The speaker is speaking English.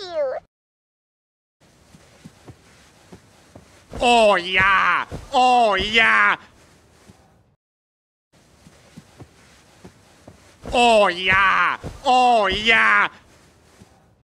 you. Oh yeah! Oh yeah! Oh yeah! Oh yeah!